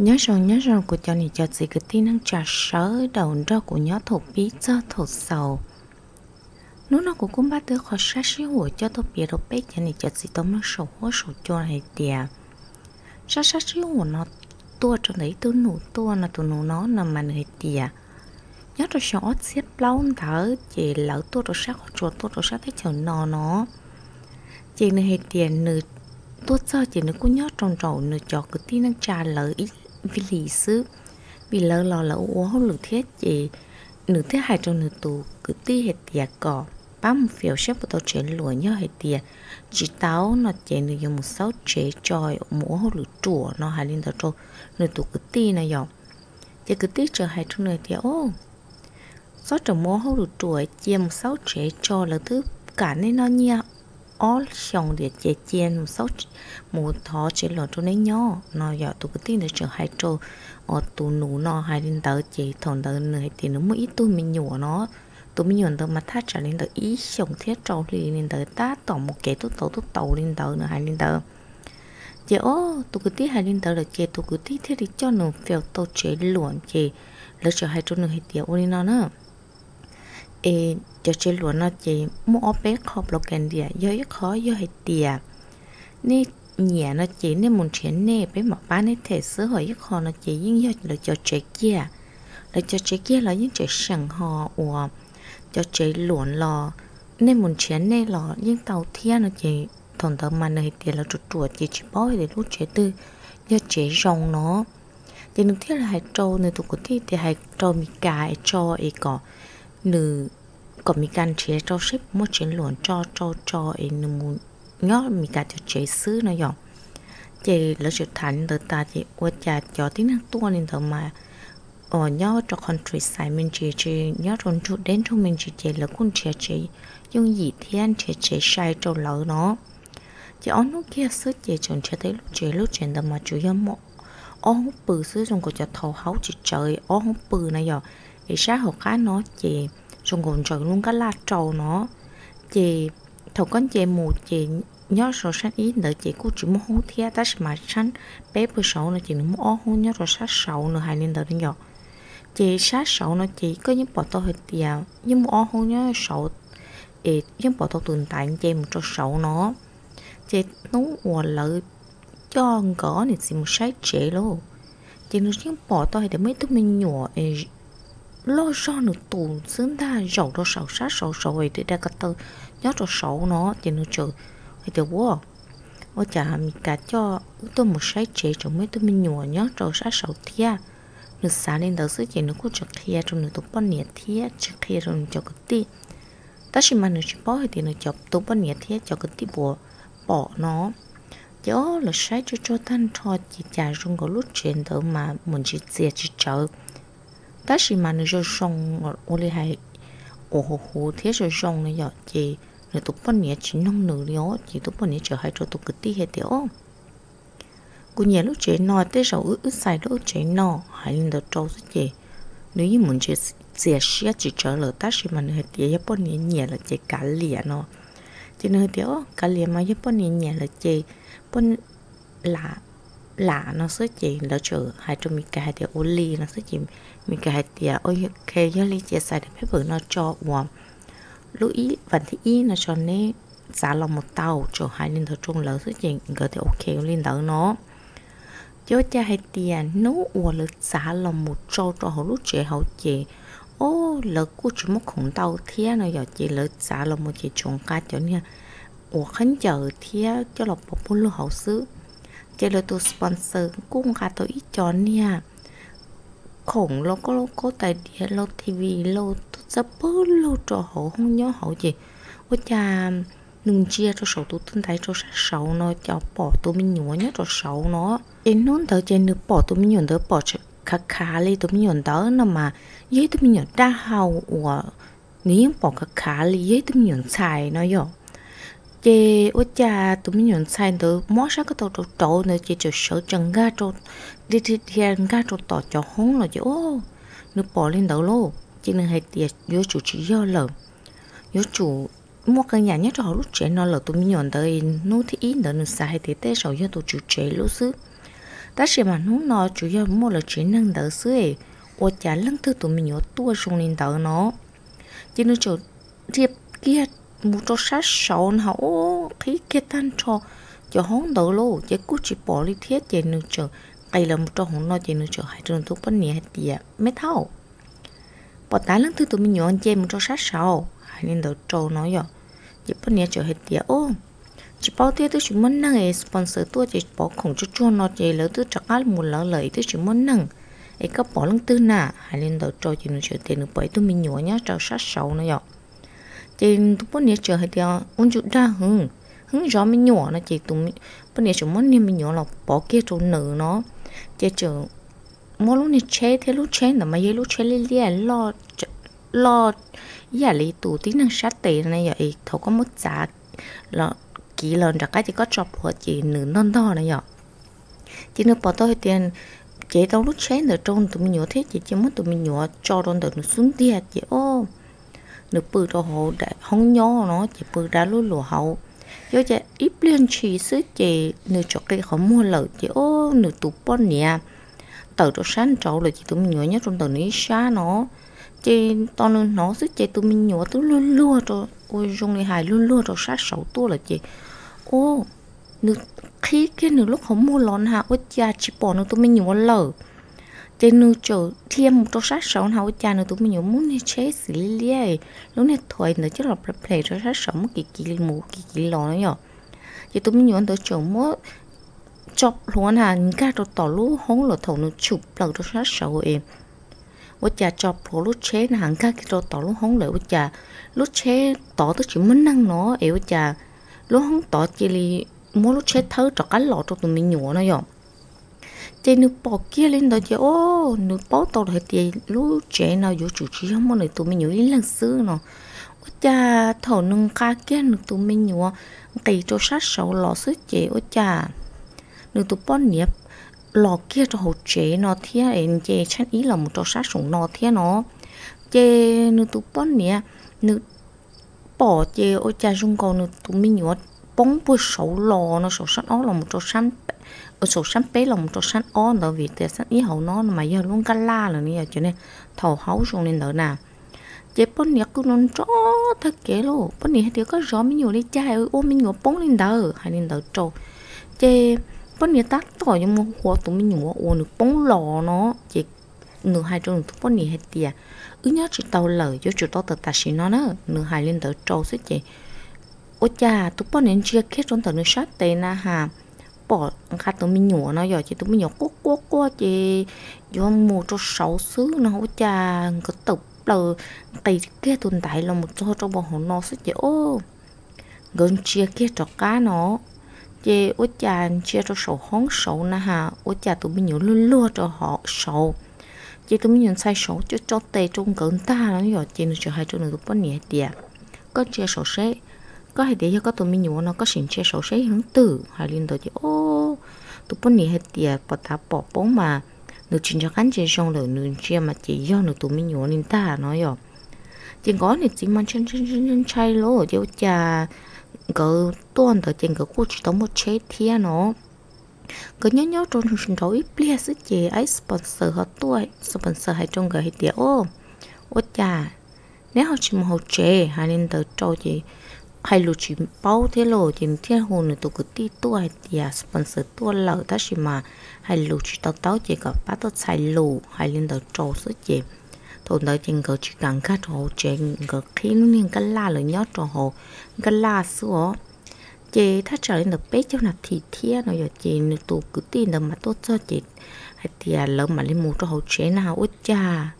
nhớ rồi nhớ rồi của cho này cho gì cái tin năng trả sớ đầu ra của nhớ thuộc bí cho thuộc sầu. Nó nó cũng cũng bắt được khó sát sĩ của cho tôi biết đâu bé cho này cho gì tôm nó sầu hóa sầu cho này tìa. Sát sát sĩ của nó tua trong đấy tôi nụ tua là tôi nụ nó là mà này tìa. Nhớ rồi sợ xiết lâu thở chỉ lỡ tôi rồi sát chuột tôi rồi sát thấy chờ nó nó. Chỉ này tiền nữ tôi cho chỉ nữ cũng nhớ trong trầu nữ cho cái tin năng trả lời ít vì lý sư, vì lỡ lò lỡ uống hốt lửa thiết gì. Nửa thiết hai trong nửa tù cứ ti hết tiệt cỏ, bám phiếu xếp vào tàu chế lùa nhớ hết tiệt chỉ táo nó chế nửa dùng một sáu chế tròi mũ hô lửa chùa nó hai lên tàu trâu nửa tù cứ ti này dọc chỉ cứ ti trở hai trong nửa tiệt ô số trong mũ hô lửa chùa chia một sáu chế cho là thứ cả nên nó nhia all xong để chế chén một số một thọ chế lọ cho nó nhỏ nó giờ tụ cái tin để chờ hai trâu ở tụ nụ nó hai đến tới chế thằng tới này thì nó mới ít tụ mình nhổ nó. Tụ mình nhổ tới mà thắt trở lên tới ý xong thiết trâu thì lên tới ta tỏ một cái tụ tàu tụ tàu lên tới nữa, hai lên tới chế ô tụ cái tin hai lên tới là chế tụ cái tin thế thì cho nó phèo tàu chế luồn chế lỡ chờ hai trâu nữa thì tiêu lên nó nữa ê, cho chế luôn nó chỉ mua bé khop lo kèn địa do khó do hay tiề nè nhẹ nó chỉ nên muốn chuyện nè bé mà ba nè thể sửa hỏi khó nó chỉ những do là cho chế kia. Là cho chế kia là những chế sẵn họ ủa. Cho chế luôn lo nên muốn chuyện nè lo những tàu thiên nó chỉ thằng tàu mà này tiền là chuột chuột chỉ chỉ bói để lúc chế tư, do chế rong nó. Chỉ được thiết là hai trâu nên tụi có thi thì hai trâu mi cài cho ấy có nữ có mi can chế cho ship một chiến luận cho cho cho ấy, nữ muốn nhớ mi can cho chế xứ nó dòng chế là sự thành từ ta thì qua cha cho tiếng năng tua nên thở mà ờ, ở nhớ cho countryside mình chỉ chỉ nhớ trong chút đến trong mình chỉ chế là cũng chế chế dùng gì thiên, chế chế sai cho lỡ nó. Chỉ ở lúc kia sức chế chọn chế thấy lúc chế lúc chế mà chủ yếu một ô bự sử dụng của cho thầu hấu chỉ trời ô bự này giờ thì xã hội khá nó chị rồi còn trời luôn, cái la trầu nó. Chị thầu con chị mù chị nhớ rồi sáng ý nữa chị cũng chỉ muốn hút thia ta mà sáng bé bữa sầu nó chị nó muốn hôn nhớ rồi sát sầu nữa hai nên đợi đến giờ chị sát sầu nó chị có những bỏ tôi hơi tiệt nhưng muốn hút nhớ sầu thì những bỏ tôi tồn tại chị một cho sầu nó. Chị nó hòa lợi, cho gõ này chị một sai chị luôn chị nó những bỏ tôi thì mấy thứ mình nhỏ lo so nó tù xứng ta rầu nó sầu sát sầu sầu ấy để ra cái tơ nhớ cho sầu nó thì nó chờ thì từ quá ô chả mình cả cho tôi một sai chế cho mấy tôi mình nhỏ nhớ cho sát sầu thia nó sáng lên đầu sức thì nó cũng chặt thia trong nó tôi bao nhiêu thia chặt thia trong cho cái ti ta chỉ mà nó chỉ bỏ thì nó chọc tôi bao nhiêu thia cho cái ti bỏ bỏ nó chớ là sai cho cho thanh cho chỉ trả trong cái lúc chuyện đó mà mình chỉ chia chỉ chờ ta chỉ mà nó rồi xong ở đây hay ồ hồ hồ thế rồi xong này giờ chị nó tụt bọn nhiêu chỉ nông nửa nữa chỉ tụt bọn nhiêu chờ hay cho tụt cái ti hết tiểu? Cô nhớ lúc chị nói tới sau ướt ướt xài lúc chị nói hay lên được trâu rất chị. Nếu như muốn chị chia sẻ chỉ chờ là ta chỉ mà nó hết tiểu bao nhiêu nhẹ là chị cả liền nó chị nói, tiểu, cả liền mà bao nhiêu nhẹ là chị bọn là lạ, nó sẽ chỉ là chữ hai trong mi cái thì ô ly, nó sẽ chỉ mi cái thì ôi, cái giờ ly chia sẻ để bự nó cho warm lưu ý, vẫn thì ý nó cho nên giá lòng một tàu cho hai linh thờ trung lớn sẽ chỉ có thể ok linh đỡ nó. Cho cha hai tiền nấu uổng là giá lòng một trâu cho họ lúc trẻ họ chị ô, lỡ cô chỉ một khủng tàu thế nó giờ chị lỡ giá lòng một chị chuồng cá cho nên ủa khánh chờ thế cho là bộ bốn lưu hậu xứ chỉ là tôi sponsor cũng cả tôi ít cho khổng lo có lo có tài địa lo tivi lo tôi sắp bớt lo cho họ không nhớ hậu gì. Ôi cha nung chia cho sầu tôi tin thấy cho sát sầu nó, cho bỏ tôi mình nhớ nhất cho sầu nó. Em nón tới trên nước bỏ tôi mình nhớ tới bỏ khá khá li tôi mình nhớ tới nó mà. Giấy tôi mình nhớ đa hào của nếu bỏ khá khá li giấy tôi mình nhớ xài nó rồi chị ôi cha tụi mình nhận sai được món sáng cái tàu trộn trâu nữa, chị chịu sợ chân ga trộn đi đi đi ga trộn tỏ cho hóng là chị, ô nó bỏ lên đầu lô. Chị nên hay tiệt vô chủ chỉ do lờ vô chủ mua căn nhà nhất cho lúc trẻ nó là tụi mình nhận tới nó thì ý nữa, nó sai thì tế sau do tụi chủ trẻ lúc xứ. Ta sẽ mà nó nó, chủ yếu mua là chỉ năng đỡ xứ út cha lăng thư tụi mình nhớ tua xuống lên đầu nó. Chị nó chỗ thiệp kia một chỗ sát sầu nó ô kia tan cho cho hóng đỡ lô chỉ cú chỉ bỏ đi thiết chỉ nó chờ cây là một chỗ hóng nó chỉ nó chờ hai trường thuốc bánh nhẹ tiệt mét thâu bỏ tá lần thứ tụi mình nhọn anh một chỗ sát sầu hai nên đỡ trâu nó rồi chỉ bánh nhẹ chỗ hết tiệt ô, chỉ bao tiêu tôi chỉ muốn năng ấy sponsor tôi chỉ bỏ khổng cho cho nó chỉ lỡ tôi chắc ăn một lỡ lợi tôi chỉ muốn năng. Ấy có bỏ lần tư nà. Hai lên đầu trâu chỉ nó chờ tiền được bởi tôi mình nhọn nhá cho sát sầu nữa rồi chị tụi bọn nè chờ hay theo ôn chút ra hưng hưng rõ mình nhỏ nó chị tụi bọn nè chúng món nè mình nhỏ là bỏ kia chỗ nở nó. Chị chờ mỗi lúc nè chế thế, lúc chế là mà giờ lúc chế liên liên lo lo giờ lấy tụ tí năng sát tệ này vậy. Thấu có mất giá là kỹ lần ra cái chỉ có chọc hoặc chỉ nửa non to này nhở chỉ nửa bỏ tôi tiền. Chế đâu lúc chế nửa trôn tụi mình nhỏ thế chỉ chỉ muốn tụi mình nhớ choron được nó xuống tiền chị ô nước bự đồ hộ đại không nhớ nó chỉ bự ra lúa lúa hậu. Do vậy ít liên chỉ sức chị, nửa chọc cái khó mua lợi chị ô nửa tụ bón nè. Tờ cho sáng trâu là chị tụi mình nhớ nhất trong tờ ní xa nó. Chè to nên nó sức chị tụi mình nhớ tụi luôn luôn rồi ôi dùng này hài luôn luôn rồi sát sáu tua là chị, ô nửa khi cái nửa lúc không mua lon hạ ôi cha chỉ bỏ nó tụi mình nhớ lờ trên nữ chỗ thêm một chỗ sát sống. Hậu cha nữa tụi mình nhớ muốn đi chế xử lý ấy. Lúc này thôi nữa chứ là play cho sát sống một kỳ kỳ mù kỳ kỳ lò nữa nhở. Thì tụi mình nhớ tới chỗ mua chọc luôn hà những cái đồ tỏ lũ hóng lò thầu nữ chụp lần cho sát sống em. Ôi cha chọc lú chế là hàng cái đồ tỏ lũ hóng lại ôi cha. Lúc chế tỏ tới chỉ muốn năng nó eo cha. Lúc hóng tỏ chỉ li mua lúc chế thơ cho cái lọ cho tụi mình nhổ nó rồi chế nước bỏ kia lên đó chứ ô nước bỏ tàu thì thì lúc trẻ nào vô chủ trì không? Mà muốn tụi mình nhớ đến lần xưa nó. Ô cha thở nâng ca kia nước tụi mình nhớ. Kỳ cho sát sầu lọ sức chế ô cha nước tụi bọn nghiệp lọ kia cho hậu trẻ nó thế em chế chắc ý là một trò sát sủng nó thế nó. Chế nước tụi bọn nhiệt nữ bỏ chị ôi cha dùng cầu, nữ tụi mình nhớ. Bóng bùi sầu lò nó sầu sát ó là một trò sáng ở số sắn bé là một sắm sắn ó nó vì thế sắn ý hậu nó mà giờ luôn cá la là nè, cho nên thầu hấu xuống lên đỡ nào chế bón nhớ cứ non chó thật kệ luôn bón nhớ thì có gió mình nhiều đi chai ơi ôm mình nhớ bóng lên đỡ hay lên đỡ trâu chế bón nhớ tắt tỏi nhưng mà hoa tụi mình nhớ ôm được bốn lò nó. Chế nửa hai trong thuốc bón nhớ hết tiệt ứ nhớ chỉ tàu lở cho chủ tàu tờ ta xí nó nữa nửa hai lên đỡ trâu xí chị ô cha, tụi bọn nên chưa kết trong tờ nước sát tê na hà bỏ khá tụi mình nhổ nó, giờ chị tụi mình nhổ cố cố quá chị do mua cho sáu xứ nó hỗ cha có tục lờ. Tay kia tồn tại là một chỗ trong bọn họ nó sẽ chị ô, gần chia kia cho cá nó. Chị ô cha chia cho sáu hóng sáu nè hà. Ô cha tụi mình nhổ luôn luôn cho họ sáu chị tụi mình nhận sai sáu cho cho tay trong gần ta nó, giờ chị nó cho hai chỗ này tụi nhẹ tiệt có chia sáu xe có hệ tiệt cho có tụi mình nhủ nó có xin chia số sấy hướng tử hay liên đầu chứ ô tụi bọn nhẹ hệ tiệt bỏ ta bỏ bóng mà nó chỉ cho cán trên xong rồi nó chia mà chỉ do nó tụi mình nhủ nên ta nói rồi chỉ có này chỉ mang chân chân chân chân chay lỗ chứ cha cỡ tuần tới chừng cỡ cuộc chỉ tống một chế thiên nó cứ nhớ nhớ trong trường đấu ít bia sức chế ấy sponsor họ tuổi sponsor hay trong người hay tiệt ô ô cha, nếu họ chỉ một chế hay nên tới trâu chị hay lu chỉ bao thế lô chỉ thiên hồ nữa tụ cứ ti hay tiệt à, sponsor tuổi lợ ta chỉ mà. Hay lu chỉ tao tao chỉ có bắt tao xài lù, hay lên tới trâu sức chỉ. thôn đó chỉ có chỉ cần các trâu chỉ có khi nó nên cái la là nhớ trâu hồ, cái la sữa trở lên được bé cho nạp thì thiên rồi chị nữ tụ cứ tin được mà tốt cho chị. Hay thì à, lỡ mà lên một cho hồ chế nào út cha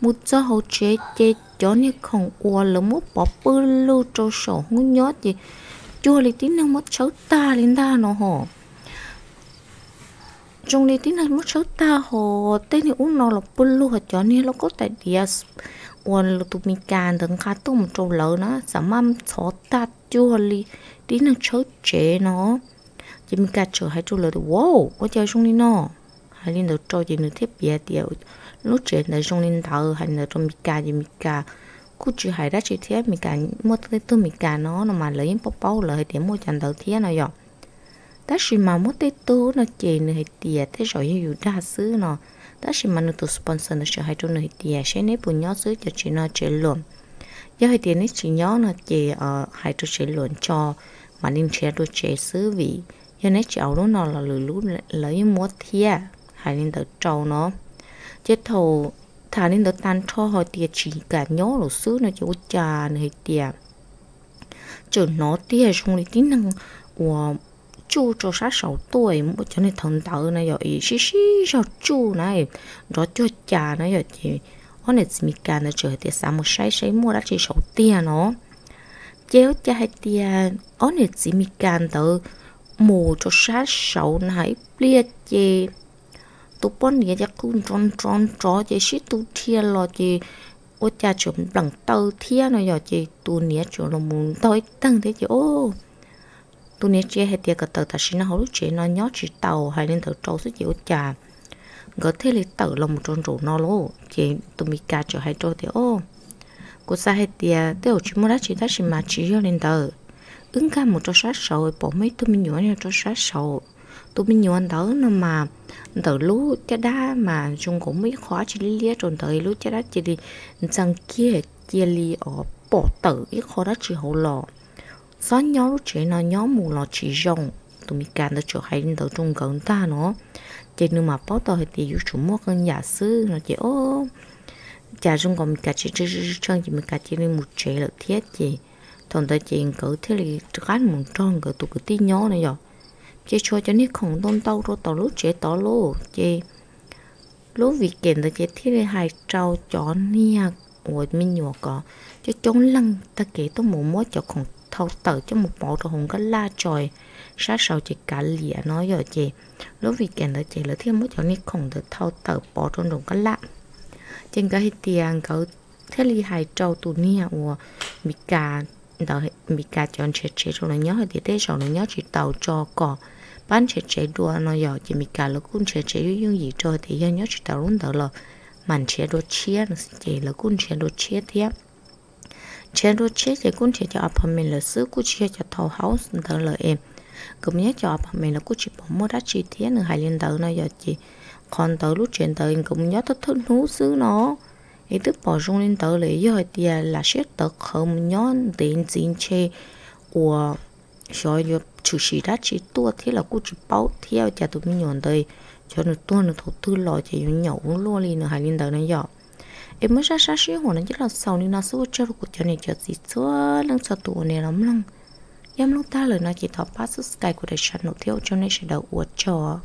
một cho hồ chế chế cho nên không qua là mất bỏ bơ lô cho sổ ngu nhót gì. Cho lấy tính năng mất cháu ta lên ta nó hò trong lấy tính năng mất cháu ta hò tên thì uống nó là bơ lô hả cho nên nó có tại địa quan à, là tụi mình càng từng khá tụi một trâu lỡ nó. Sợ mâm chó ta cho lấy tính năng cháu trẻ nó. Chỉ mình cà trở hai trâu lỡ thì wow, có chơi trong đi nó. Hai lên đầu trâu chỉ nửa thiết bia tiệu lúc trẻ là trong linh thở hay là trong mình gì chỉ mình cú chỉ hay đã chỉ thế mình mua tới tôi mình cả nó mà lấy bóc bóc lời để mua chẳng đầu thế nào vậy? Ta chỉ mà mua tới tô nó chỉ nữa hay tiệt thế rồi yêu đa xứ nó ta chỉ mà nó tụ sponsor nó sẽ hay trong nữa tiền tiệt sẽ nếu bùn nhớ xứ cho chị nó chè luôn giờ hay tiền nếu chị nhớ nó chỉ ở hay cho chè luôn cho mà nên chè đôi chế xứ vị. Giờ nếu cháu đó nó là lười lú lấy mua thia hay nên tự trâu nó chết thầu thà nên đỡ tan cho họ tiệt chỉ cả nhó lỗ xứ nó chỉ trà này tiệt chờ nó tiệt xong thì tính năng của chú cho sát sáu tuổi một cho này thần tử này rồi ý, xí xí cho chú này rồi cho trà này rồi thì họ này chỉ cả nó chờ tiệt sáng một say say mua đã chỉ sáu tiền nó. Chéo cha hay tiệt họ này chỉ mi can từ mù cho sát sáu này pliệt chê tu bọn địa cho cũng tròn tròn tròn, chê xí tu thiên lo chê ô cha chụp bằng tàu thiên nó giờ chê tu nia chỗ là muốn tôi tăng thế chê ô tu nè chia hay tiệt cái tàu ta xin nó hậu chế nó nhớ chỉ tàu hay nên tàu trâu sẽ chịu cha. Gỡ thế là tàu là một tròn rủ nó lô chỉ tu mi cả cho hay trâu thì ô. Cô sa hay tiệt tiêu chỉ muốn đã chỉ ta chỉ mà chỉ cho lên tàu. Ứng cả một trò sát sầu bỏ mấy tụi mình nhớ trò sát sầu tôi mình nhớ đó nó mà tàu lú cho đá mà chúng cũng mấy khó chỉ lý lý tròn tàu lú cho đá chỉ đi chẳng kia, chia li ở bỏ tử ít khó đó chỉ hậu lò. Gió nhó lúc chế nó nhó mù lò chỉ rồng tụi mình càng được chỗ hay đến trung gần ta nó chỉ nếu mà bỏ tao thì yêu chủ mua con nhà sư, nó chỉ, ô, cha chúng còn cả chỉ chỉ chân chỉ mình cả chỉ nên một chế là thiết gì thằng ta chỉ cỡ thế là gắn một tròn cỡ tụi cái tí nhó này rồi chế cho cho nên không tôn tàu rồi tàu lúc chế tàu lô. Chế lúc vì kiện là chế thế là hai trâu chó nia ủa mình nhỏ có cho chống lăng, ta kể tôi muốn mua cho không thâu tờ cho một bộ rồi không cái la trời sát sau chế cả lìa nói rồi chị lúc vì kiện là chị là thêm một cho này không được thâu tờ bỏ trong đồng cái lạ. Trên cái tiền cỡ thế li hai trâu tụ nia của à, bị cả đó bị cả chọn chế chế rồi nhớ thì thế cho nó nhớ chỉ tàu cho cỏ bán chế chế đua nó giờ chỉ mình cả là cũng chế chế những gì cho thì nhớ chỉ tao luôn đó là mình chế đua chia nó chỉ là cũng chế đua chia tiếp chế đua chế thì cũng chế cho apartment là xứ cũng chỉ cho thầu house đó là em. Cũng nhớ cho apartment là cũng chỉ bỏ mua đắt chi tiết nữa, hai liên đầu nó giờ chỉ còn tới lúc chuyện tới, cũng nhớ thất thất nú xứ nó. Ý tức bỏ trong lên tới lấy giờ thì là sẽ tự không nhớ đến chính chế của rồi yo chủ sĩ đã chỉ tua thế là cô chỉ bảo theo cho tụi mình nhọn đây cho nó tua nó thổ tư lò chỉ nhậu luôn đi nữa hai liên đầu nó giờ em mới ra sát xíu hồ nó chỉ là sau nên nó số cho của cho này cho gì xưa lăng cho tụ này lắm lăng em lúc ta lời nó chỉ thọ pass sky của đại sản nổ theo cho nên sẽ đầu uất cho